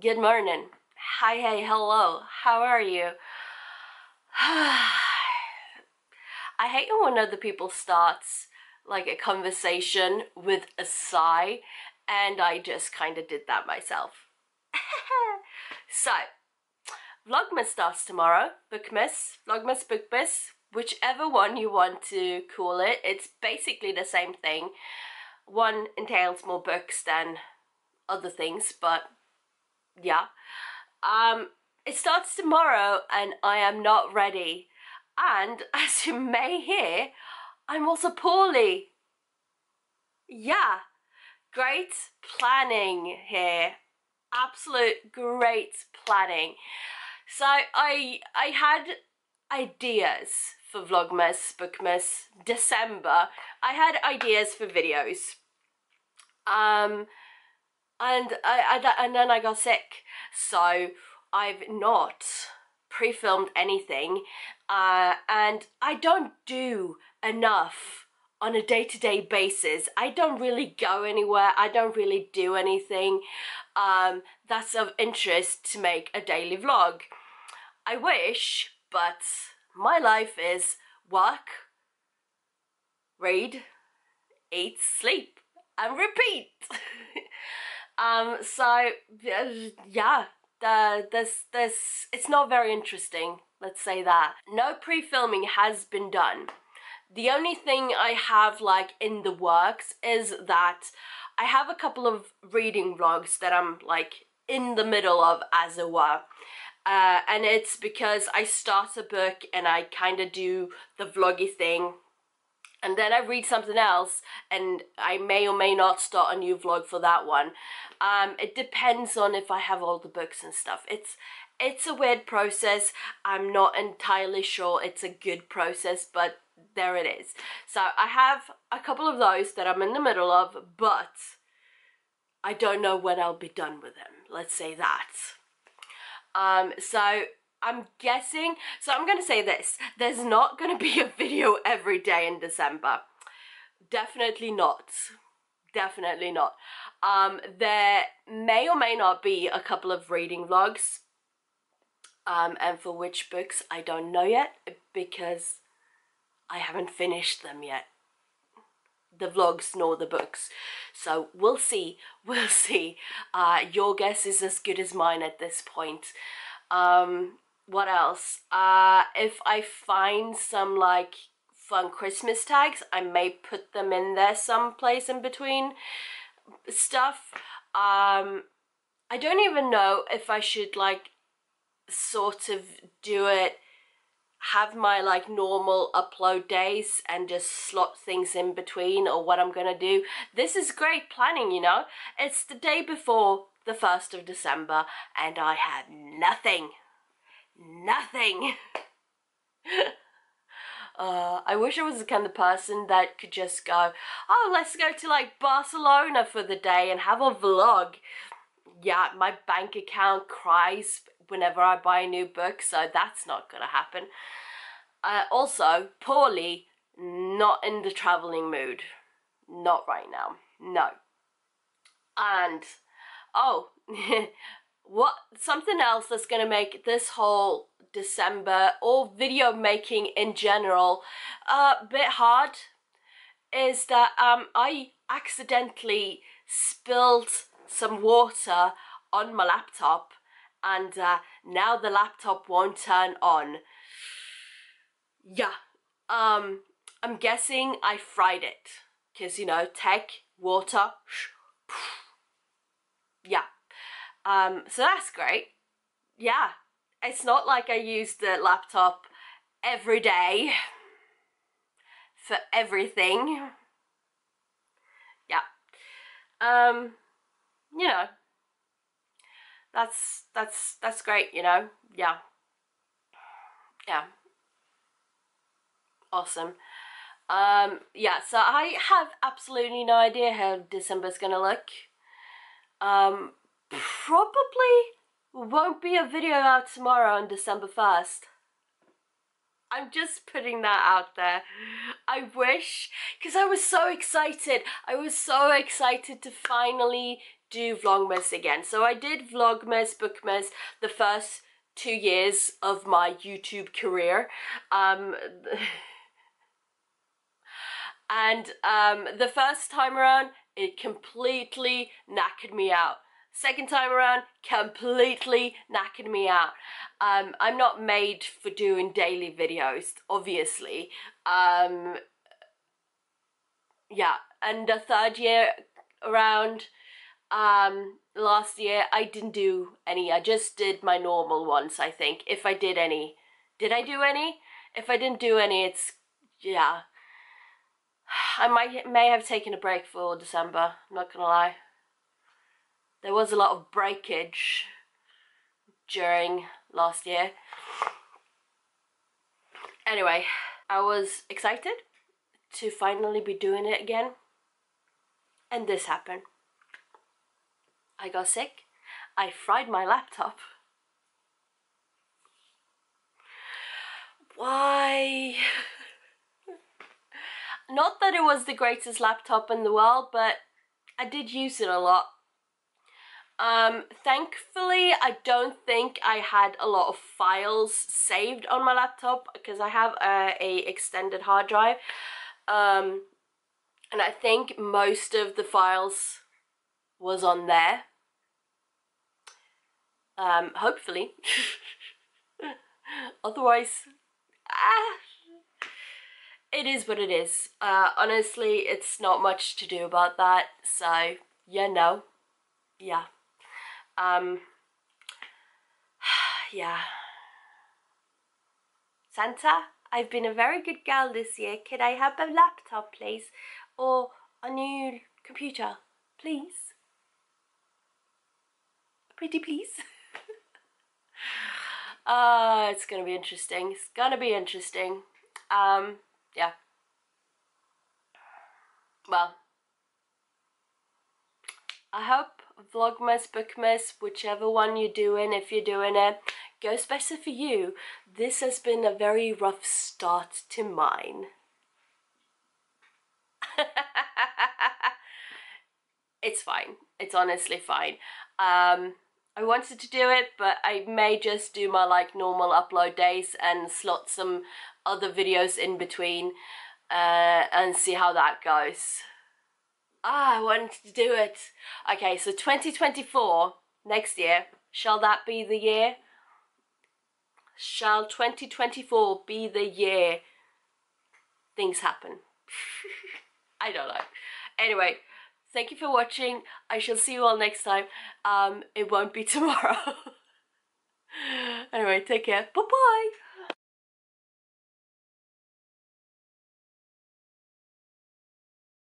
Good morning. Hi, hey, hello. How are you? I hate when other people starts like a conversation with a sigh, and I just kind of did that myself. so, Vlogmas starts tomorrow. Bookmas, Vlogmas, Bookmas, whichever one you want to call it. It's basically the same thing. One entails more books than other things, but yeah. Um, it starts tomorrow and I am not ready. And as you may hear, I'm also poorly. Yeah, great planning here. Absolute great planning. So I I had ideas for Vlogmas, Bookmas, December. I had ideas for videos. Um, and I, I and then I got sick, so I've not pre-filmed anything, uh, and I don't do enough on a day-to-day basis. I don't really go anywhere. I don't really do anything um, that's of interest to make a daily vlog. I wish, but my life is work, read, eat, sleep, and repeat. Um, so yeah, the, this this it's not very interesting. Let's say that no pre-filming has been done. The only thing I have like in the works is that I have a couple of reading vlogs that I'm like in the middle of, as it were. Uh, and it's because I start a book and I kind of do the vloggy thing and then I read something else and I may or may not start a new vlog for that one. Um, it depends on if I have all the books and stuff. It's it's a weird process. I'm not entirely sure it's a good process, but there it is. So I have a couple of those that I'm in the middle of, but I don't know when I'll be done with them. Let's say that. Um, so I'm guessing, so I'm going to say this, there's not going to be a video every day in December. Definitely not. Definitely not. Um, there may or may not be a couple of reading vlogs. Um, and for which books, I don't know yet because I haven't finished them yet. The vlogs nor the books. So we'll see. We'll see. Uh, your guess is as good as mine at this point. Um, what else? Uh, if I find some like fun Christmas tags, I may put them in there someplace in between stuff. Um, I don't even know if I should like sort of do it have my like normal upload days and just slot things in between or what I'm gonna do. This is great planning, you know? It's the day before the 1st of December and I had nothing nothing. uh, I wish I was the kind of person that could just go, oh, let's go to like Barcelona for the day and have a vlog. Yeah, my bank account cries whenever I buy a new book, so that's not gonna happen. Uh, also, poorly, not in the traveling mood. Not right now. No. And, oh, what something else that's going to make this whole December or video making in general a bit hard is that um, I accidentally spilled some water on my laptop and uh, now the laptop won't turn on. Yeah, um, I'm guessing I fried it because you know tech, water, yeah um, so that's great. Yeah, it's not like I use the laptop every day for everything. Yeah. Um, you know, that's, that's, that's great, you know, yeah. Yeah. Awesome. Um, yeah, so I have absolutely no idea how December's gonna look. Um, probably won't be a video out tomorrow on December 1st. I'm just putting that out there. I wish, because I was so excited. I was so excited to finally do Vlogmas again. So I did Vlogmas, Bookmas the first two years of my YouTube career. Um, and um, the first time around, it completely knackered me out. Second time around, completely knackered me out. Um, I'm not made for doing daily videos, obviously. Um, yeah, and the third year around, um, last year, I didn't do any. I just did my normal ones, I think, if I did any. Did I do any? If I didn't do any, it's, yeah. I might may have taken a break for December, I'm not gonna lie. There was a lot of breakage during last year. Anyway, I was excited to finally be doing it again. And this happened. I got sick. I fried my laptop. Why? Not that it was the greatest laptop in the world, but I did use it a lot. Um, thankfully, I don't think I had a lot of files saved on my laptop because I have a, a extended hard drive. Um, and I think most of the files was on there. Um, hopefully. Otherwise, ah, it is what it is. Uh, honestly, it's not much to do about that. So, yeah, no. Yeah. Um, yeah. Santa, I've been a very good girl this year. Could I have a laptop, please? Or a new computer, please? Pretty please? uh, it's gonna be interesting. It's gonna be interesting. Um, yeah. Well, I hope Vlogmas, Bookmas, whichever one you're doing, if you're doing it, goes better for you. This has been a very rough start to mine. it's fine. It's honestly fine. Um, I wanted to do it, but I may just do my like normal upload days and slot some other videos in between uh, and see how that goes. Ah, I wanted to do it. Okay, so 2024, next year, shall that be the year? Shall 2024 be the year things happen? I don't know. Anyway, Thank you for watching. I shall see you all next time. Um, it won't be tomorrow. anyway, take care. Bye-bye.